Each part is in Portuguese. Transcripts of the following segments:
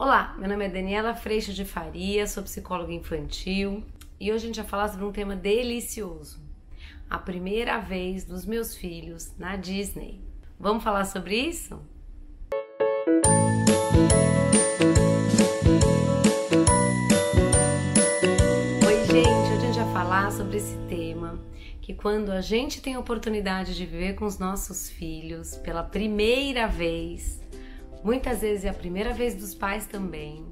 Olá, meu nome é Daniela Freixo de Faria, sou psicóloga infantil e hoje a gente vai falar sobre um tema delicioso. A primeira vez dos meus filhos na Disney. Vamos falar sobre isso? Oi, gente, hoje a gente vai falar sobre esse tema que quando a gente tem a oportunidade de viver com os nossos filhos pela primeira vez, Muitas vezes é a primeira vez dos pais também.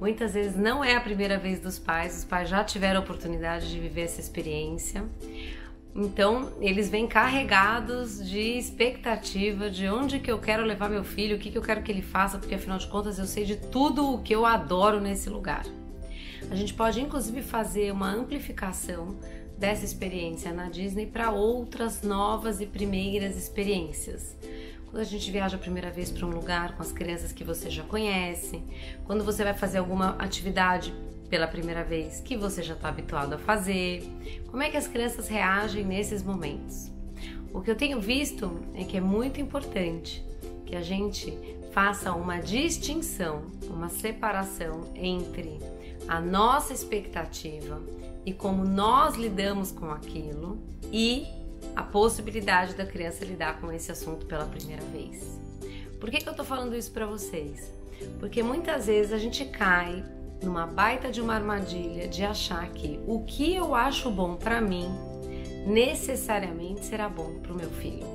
Muitas vezes não é a primeira vez dos pais, os pais já tiveram a oportunidade de viver essa experiência. Então, eles vêm carregados de expectativa de onde que eu quero levar meu filho, o que, que eu quero que ele faça, porque afinal de contas eu sei de tudo o que eu adoro nesse lugar. A gente pode inclusive fazer uma amplificação dessa experiência na Disney para outras novas e primeiras experiências. Quando a gente viaja a primeira vez para um lugar com as crianças que você já conhece, quando você vai fazer alguma atividade pela primeira vez que você já está habituado a fazer, como é que as crianças reagem nesses momentos? O que eu tenho visto é que é muito importante que a gente faça uma distinção, uma separação entre a nossa expectativa e como nós lidamos com aquilo e a possibilidade da criança lidar com esse assunto pela primeira vez. Por que, que eu tô falando isso para vocês? Porque muitas vezes a gente cai numa baita de uma armadilha de achar que o que eu acho bom para mim necessariamente será bom para o meu filho.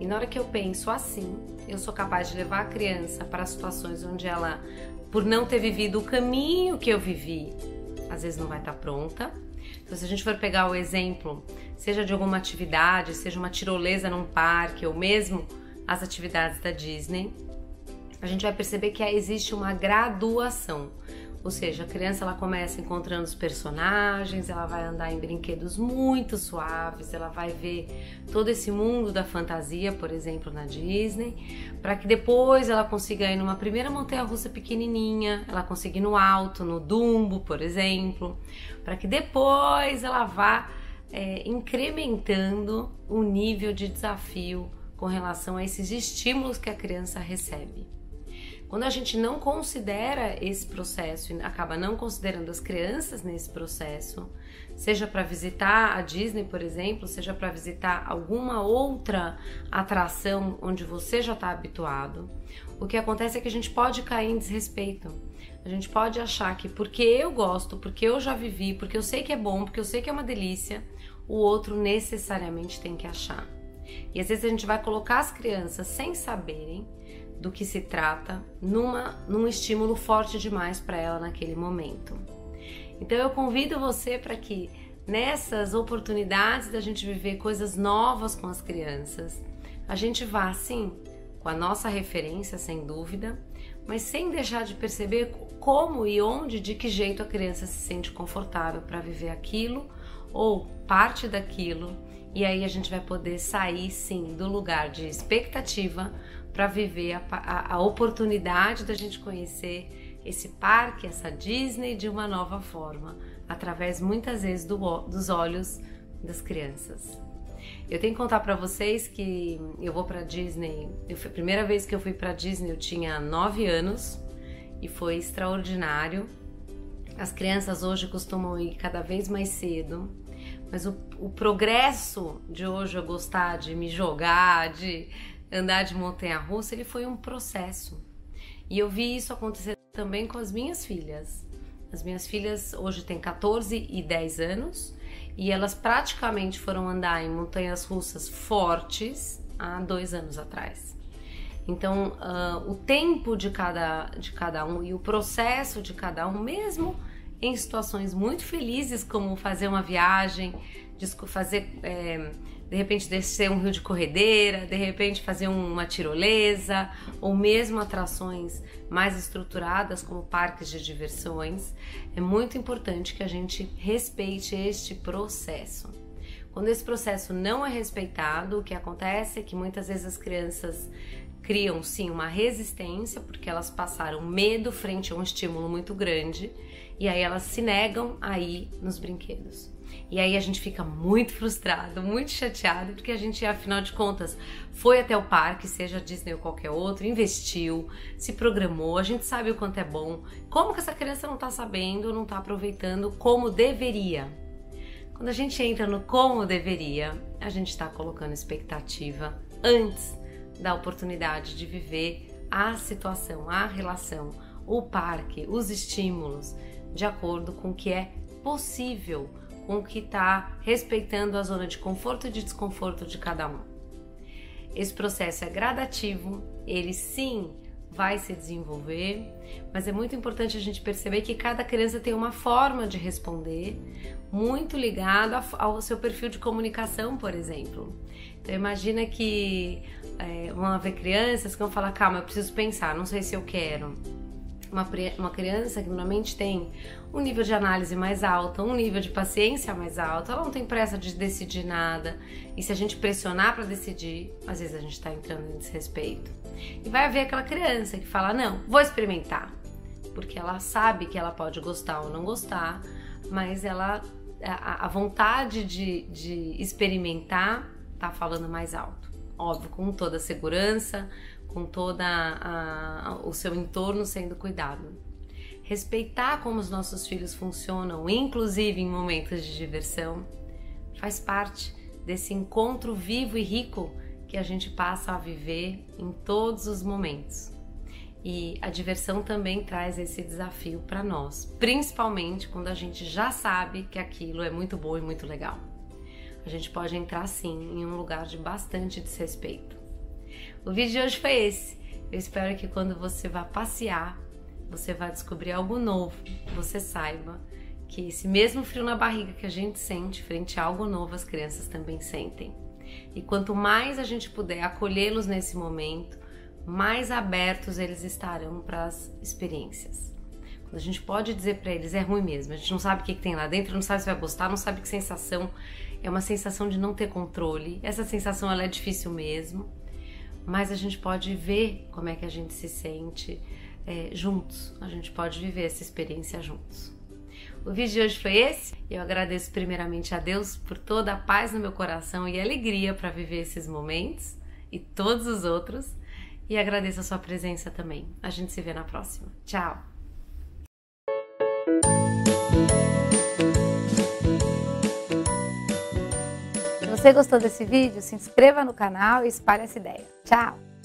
E na hora que eu penso assim, eu sou capaz de levar a criança para situações onde ela, por não ter vivido o caminho que eu vivi, às vezes não vai estar tá pronta, então, se a gente for pegar o exemplo, seja de alguma atividade, seja uma tirolesa num parque ou mesmo as atividades da Disney, a gente vai perceber que existe uma graduação. Ou seja, a criança ela começa encontrando os personagens, ela vai andar em brinquedos muito suaves, ela vai ver todo esse mundo da fantasia, por exemplo, na Disney, para que depois ela consiga ir numa primeira montanha-russa pequenininha, ela consiga ir no alto, no Dumbo, por exemplo, para que depois ela vá é, incrementando o nível de desafio com relação a esses estímulos que a criança recebe. Quando a gente não considera esse processo e acaba não considerando as crianças nesse processo, seja para visitar a Disney, por exemplo, seja para visitar alguma outra atração onde você já está habituado, o que acontece é que a gente pode cair em desrespeito. A gente pode achar que porque eu gosto, porque eu já vivi, porque eu sei que é bom, porque eu sei que é uma delícia, o outro necessariamente tem que achar. E às vezes a gente vai colocar as crianças sem saberem do que se trata numa, num estímulo forte demais para ela naquele momento. Então eu convido você para que nessas oportunidades da gente viver coisas novas com as crianças, a gente vá sim com a nossa referência, sem dúvida, mas sem deixar de perceber como e onde, de que jeito a criança se sente confortável para viver aquilo ou parte daquilo, e aí a gente vai poder sair sim do lugar de expectativa para viver a, a, a oportunidade da gente conhecer esse parque, essa Disney de uma nova forma, através muitas vezes do, dos olhos das crianças. Eu tenho que contar para vocês que eu vou para Disney. Eu, a primeira vez que eu fui para Disney eu tinha 9 anos e foi extraordinário. As crianças hoje costumam ir cada vez mais cedo, mas o, o progresso de hoje eu gostar de me jogar, de andar de montanha russa, ele foi um processo. E eu vi isso acontecer também com as minhas filhas. As minhas filhas hoje têm 14 e 10 anos e elas praticamente foram andar em montanhas russas fortes há dois anos atrás. Então, uh, o tempo de cada, de cada um e o processo de cada um, mesmo em situações muito felizes, como fazer uma viagem, fazer. É, de repente descer um rio de corredeira, de repente fazer uma tirolesa, ou mesmo atrações mais estruturadas como parques de diversões, é muito importante que a gente respeite este processo. Quando esse processo não é respeitado, o que acontece é que muitas vezes as crianças criam sim uma resistência porque elas passaram medo frente a um estímulo muito grande e aí elas se negam a ir nos brinquedos. E aí a gente fica muito frustrado, muito chateado, porque a gente, afinal de contas, foi até o parque, seja Disney ou qualquer outro, investiu, se programou, a gente sabe o quanto é bom. Como que essa criança não tá sabendo, não tá aproveitando como deveria? Quando a gente entra no como deveria, a gente está colocando expectativa antes da oportunidade de viver a situação, a relação, o parque, os estímulos, de acordo com o que é possível com o que está respeitando a zona de conforto e de desconforto de cada um. Esse processo é gradativo, ele sim vai se desenvolver, mas é muito importante a gente perceber que cada criança tem uma forma de responder muito ligada ao seu perfil de comunicação, por exemplo. Então imagina que é, vão haver crianças que vão falar, calma, eu preciso pensar, não sei se eu quero uma, uma criança que normalmente tem um nível de análise mais alto, um nível de paciência mais alto, ela não tem pressa de decidir nada. E se a gente pressionar para decidir, às vezes a gente está entrando em desrespeito. E vai haver aquela criança que fala: Não, vou experimentar. Porque ela sabe que ela pode gostar ou não gostar, mas ela a, a vontade de, de experimentar tá falando mais alto. Óbvio, com toda a segurança, com todo o seu entorno sendo cuidado. Respeitar como os nossos filhos funcionam, inclusive em momentos de diversão, faz parte desse encontro vivo e rico que a gente passa a viver em todos os momentos. E a diversão também traz esse desafio para nós, principalmente quando a gente já sabe que aquilo é muito bom e muito legal. A gente pode entrar sim em um lugar de bastante desrespeito. O vídeo de hoje foi esse. Eu espero que quando você vá passear, você vá descobrir algo novo, você saiba que esse mesmo frio na barriga que a gente sente frente a algo novo, as crianças também sentem. E quanto mais a gente puder acolhê-los nesse momento, mais abertos eles estarão para as experiências. Quando a gente pode dizer para eles é ruim mesmo, a gente não sabe o que, que tem lá dentro, não sabe se vai gostar, não sabe que sensação é uma sensação de não ter controle. Essa sensação ela é difícil mesmo mas a gente pode ver como é que a gente se sente é, juntos. A gente pode viver essa experiência juntos. O vídeo de hoje foi esse. Eu agradeço primeiramente a Deus por toda a paz no meu coração e alegria para viver esses momentos e todos os outros. E agradeço a sua presença também. A gente se vê na próxima. Tchau! Você gostou desse vídeo, se inscreva no canal e espalhe essa ideia. Tchau!